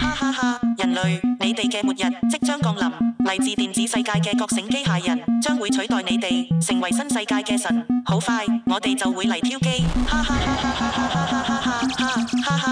哈哈哈人类你哋嘅末日。即将降临嚟自电子世界嘅觉醒机械人将会取代你哋成为新世界嘅神好快我哋就会嚟挑机哈哈哈哈哈哈哈哈哈哈哈哈